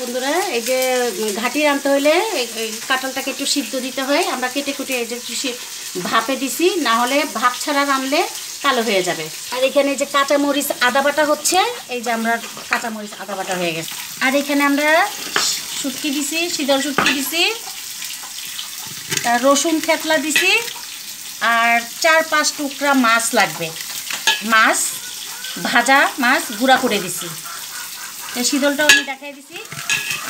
বন্ধুরা, এই যে ঘাটি রাঁধতে হলে কাঁঠালটাকে একটু সিদ্ধ দিতে হয়। আমরা কেটে কুটে এই যে ভাপে দিছি, না হলে ভাপ ছাড়া রাঁধলে কালো হয়ে যাবে। আর এখানে যে কাঁচামরিচ আদা বাটা হচ্ছে, এই যে আমরা কাঁচামরিচ আদা বাটা হয়ে গেছে। আর এখানে আমরা শুটকি দিছি শীতল শুটকি দিছি রসুন থেতলা দিছি, আর চার পাঁচ টুকরা মাছ লাগবে। মাছ, ভাজা মাছ গুঁড়া করে দিছি। শীতলটাও আমি দেখাই দিছি।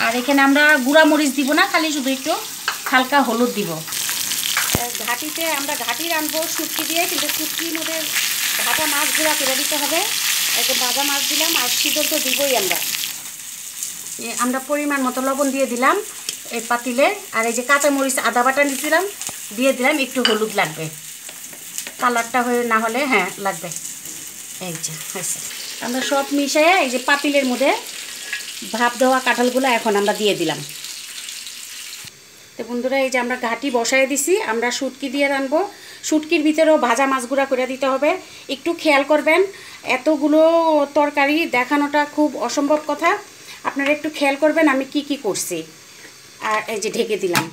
আর এখানে আমরা গুঁড়া মরিচ দিব না, খালি শুধু একটু হালকা হলুদ দিব। ঘাটিতে আমরা ঘাটি রানবো শুটকি দিয়ে, কিন্তু শুটকির মধ্যে ভাজা মাছ গুঁড়া করে দিতে হবে। যে ভাজা মাছ দিলাম, আর শীতল তো দিবই আমরা। আমরা পরিমাণ মতো লবণ দিয়ে দিলাম এই পাতিলে। আর এই যে কাঁচামরিচ আদা বাটা দিয়েছিলাম দিয়ে দিলাম একটু হলুদ লাগবে। কালারটা হয়ে না হলে হ্যাঁ লাগবে। এই যে আমরা সব মিশিয়ে এই যে পাতিলের মধ্যে ভাপ দেওয়া কাঁঠালগুলো এখন আমরা দিয়ে দিলাম। তো বন্ধুরা, এই যে আমরা ঘাটি বসায় দিছি, আমরা শুটকি দিয়ে রানবো শুটকির ভিতরেও ভাজা মাছ গুঁড়া করে দিতে হবে। একটু খেয়াল করবেন, এতগুলো তরকারি দেখানোটা খুব অসম্ভব কথা। আপনারা একটু খেয়াল করবেন আমি কি কি করছি। আর এই যে ঢেকে দিলাম।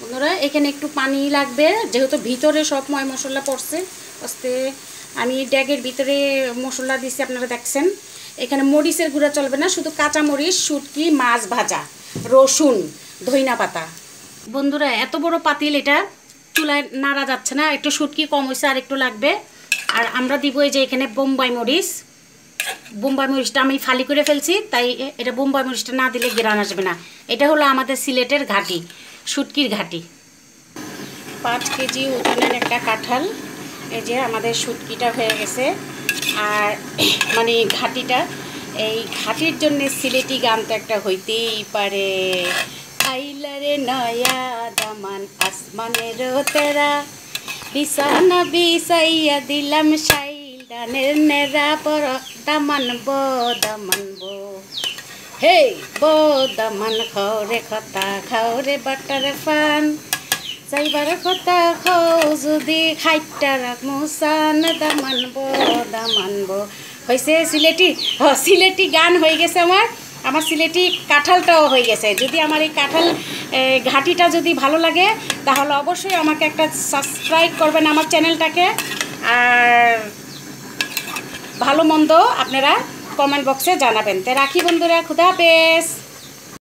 বন্ধুরা, এখানে একটু পানি লাগবে, যেহেতু ভিতরে সব ময় মশলা পড়ছে। আস্তে, আমি ড্যাগের ভিতরে মশলা দিছি, আপনারা দেখছেন। এখানে মরিচের গুঁড়া চলবে না, শুধু কাঁচা মরিচ, শুটকি, মাছ ভাজা, রসুন, ধইনা পাতা। বন্ধুরা, এত বড় পাতিল এটা চুলায় নাড়া যাচ্ছে না, একটু শুটকি কম হয়েছে আর একটু লাগবে। আর আমরা দিব এই যে এখানে বোম্বাই মরিচ। বোম্বাই মরিচটা আমি ফালি করে ফেলছি, তাই এটা বোম্বাই মরিচটা না দিলে গ্রান আসবে না। এটা হলো আমাদের সিলেটের ঘাটি, শুটকির ঘাটি। পাঁচ কেজি ওজনের একটা কাঁঠাল, এই যে আমাদের শুটকিটা হয়ে গেছে। আর মানে ঘাটিটা, এই ঘাটির জন্য সিলেটি গান তো একটা হইতেই পারে। আইলারে নয়া দামান, আসমানের তেরা, বিছানা বিছাইয়া দিলাম সাইলানের নেরা পর, দামান ব দামান ব। হে বো, দামান খাও রে খতা খাও রে বাটার ফান। যাইবার কথা খাও যদি খাইটা রাখ মুসান দামানব দামানব হয়েছে সিলেটি? হ, সিলেটি গান হয়ে গেছে আমার। আমার সিলেটি কাঁঠালটাও হয়ে গেছে। যদি আমার এই কাঁঠাল ঘাটিটা যদি ভালো লাগে, তাহলে অবশ্যই আমাকে একটা সাবস্ক্রাইব করবেন আমার চ্যানেলটাকে। আর ভালো মন্দ আপনারা কমেন্ট বক্সে জানাবেন। তো রাখি বন্ধুরা, খুদা হাফেজ।